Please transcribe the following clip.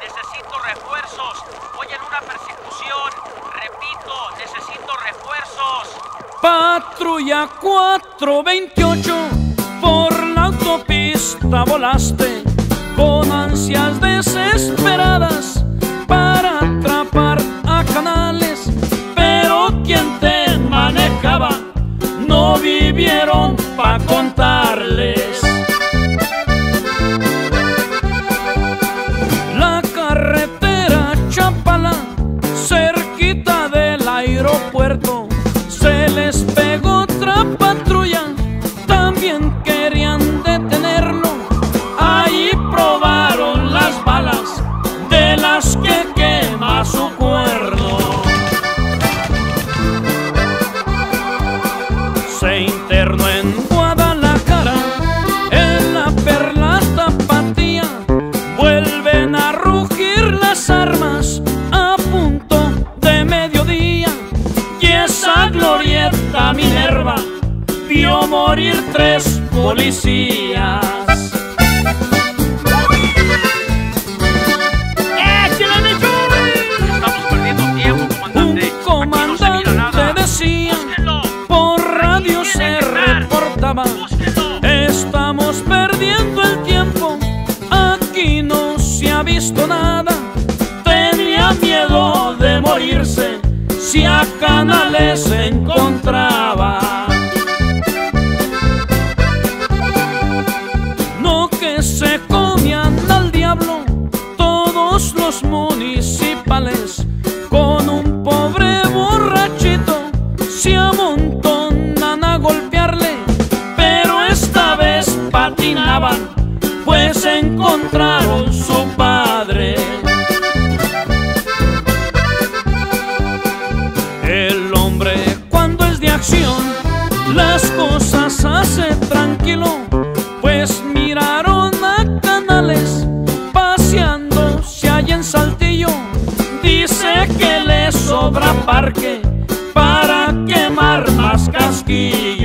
Necesito refuerzos. Voy en una persecución. Repito, necesito refuerzos. Patrulla 428, por la autopista volaste con ansias desesperadas para atrapar a canales, pero quien te manejaba no vivieron pa' contarles. Se internó en Guadalajara, en la perla tapatía. Vuelven a rugir las armas a punto de mediodía. Y esa glorieta Minerva vio morir tres policías. Se reportaba. Búsquenlo. Estamos perdiendo el tiempo, aquí no se ha visto nada. Tenía miedo de morirse si a Canales se encontraba. Su padre. El hombre cuando es de acción las cosas hace tranquilo, pues miraron a Canales paseándose allá en Saltillo. Dice que le sobra parque para quemar más casquillos.